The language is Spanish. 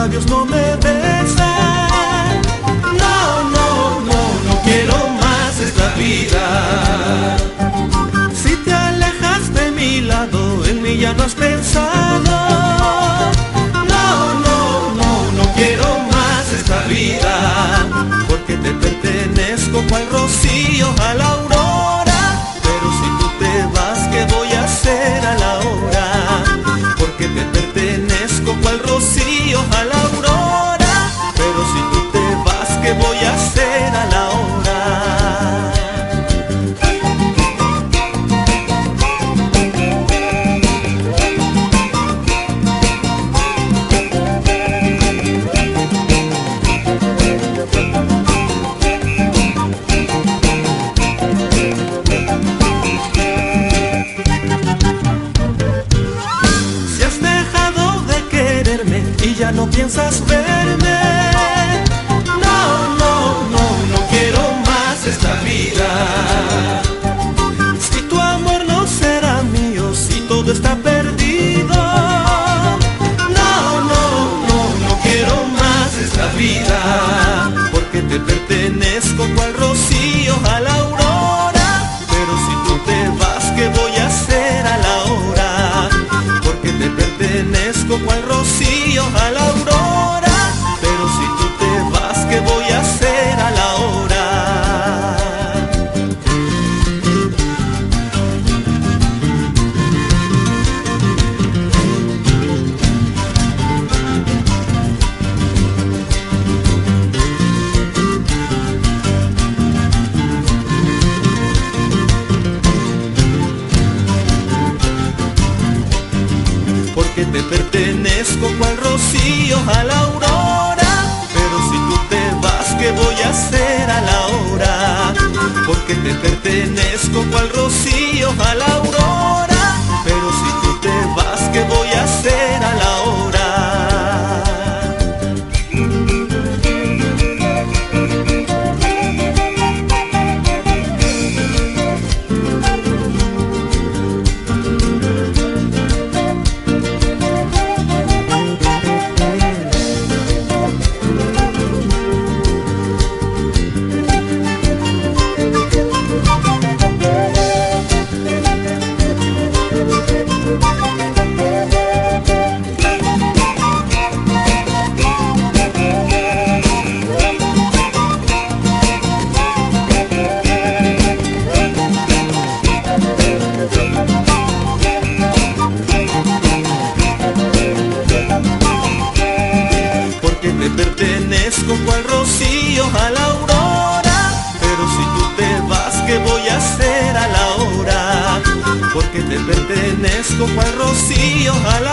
labios no me besan. No, no, no, no quiero más esta vida. Si te alejas de mi lado, en mí ya no has pensado. No, no, no, no quiero más esta vida. Porque te pertenezco cual rocío. Ya no piensas verme rocío a la aurora. Pero si tú te vas, ¿qué voy a hacer a la hora? porque te pertenezco cual rocío a la aurora. Pero si tú te vas, ¿qué voy a hacer a la hora? Porque te pertenezco cual rocío te pertenezco cual rocío a la aurora. Pero si tú te vas, ¿qué voy a hacer a la hora? Porque te pertenezco cual rocío a la